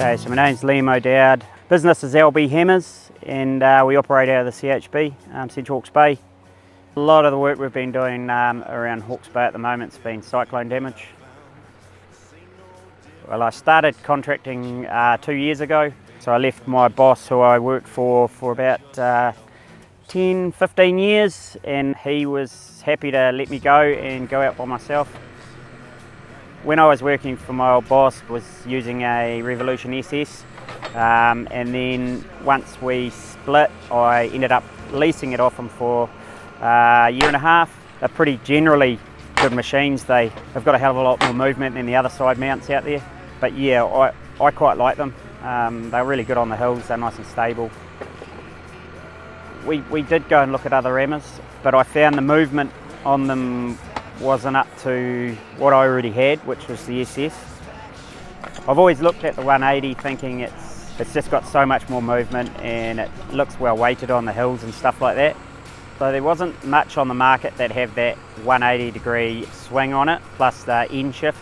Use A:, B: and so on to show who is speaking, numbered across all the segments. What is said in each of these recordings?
A: Okay, so my name's Liam O'Dowd. Business is LB Hammers and uh, we operate out of the CHB, um, Central Hawke's Bay. A lot of the work we've been doing um, around Hawke's Bay at the moment has been cyclone damage. Well, I started contracting uh, two years ago. So I left my boss who I worked for for about uh, 10, 15 years and he was happy to let me go and go out by myself. When I was working for my old boss was using a Revolution SS um, and then once we split I ended up leasing it off him for uh, a year and a half. They're pretty generally good machines. They have got a hell of a lot more movement than the other side mounts out there. But yeah, I, I quite like them. Um, they're really good on the hills, they're nice and stable. We, we did go and look at other Emmas, but I found the movement on them wasn't up to what I already had, which was the SS. I've always looked at the 180 thinking it's, it's just got so much more movement and it looks well weighted on the hills and stuff like that. So there wasn't much on the market that have that 180 degree swing on it, plus the end shift.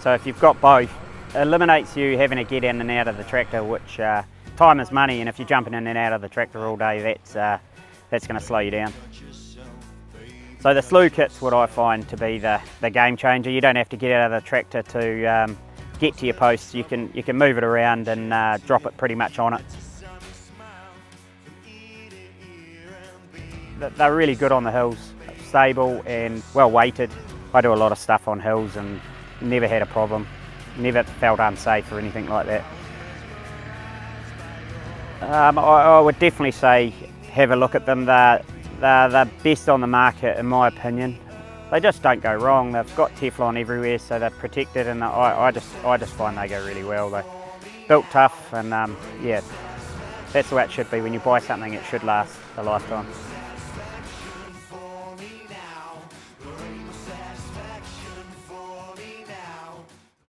A: So if you've got both, it eliminates you having to get in and out of the tractor, which uh, time is money, and if you're jumping in and out of the tractor all day, that's, uh, that's going to slow you down. So the slew kit's what I find to be the, the game changer. You don't have to get out of the tractor to um, get to your posts. You can, you can move it around and uh, drop it pretty much on it. They're really good on the hills, stable and well weighted. I do a lot of stuff on hills and never had a problem, never felt unsafe or anything like that. Um, I, I, would definitely say have a look at them. They're, they're the best on the market in my opinion. They just don't go wrong. They've got Teflon everywhere so they're protected and I, I just, I just find they go really well. They're built tough and um, yeah, that's the way it should be. When you buy something it should last a lifetime.